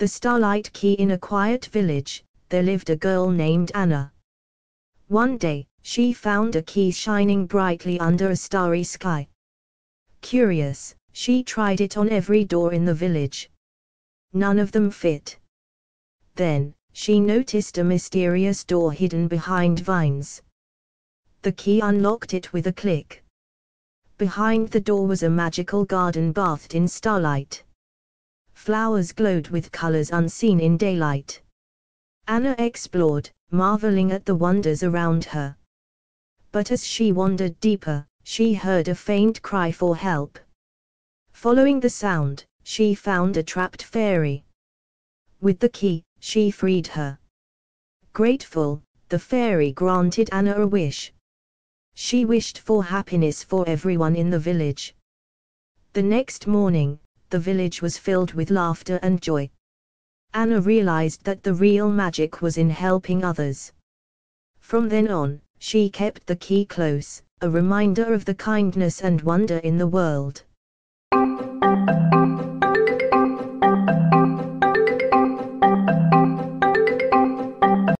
The Starlight Key in a quiet village, there lived a girl named Anna. One day, she found a key shining brightly under a starry sky. Curious, she tried it on every door in the village. None of them fit. Then, she noticed a mysterious door hidden behind vines. The key unlocked it with a click. Behind the door was a magical garden bathed in starlight. Flowers glowed with colors unseen in daylight. Anna explored, marveling at the wonders around her. But as she wandered deeper, she heard a faint cry for help. Following the sound, she found a trapped fairy. With the key, she freed her. Grateful, the fairy granted Anna a wish. She wished for happiness for everyone in the village. The next morning, the village was filled with laughter and joy. Anna realized that the real magic was in helping others. From then on, she kept the key close, a reminder of the kindness and wonder in the world.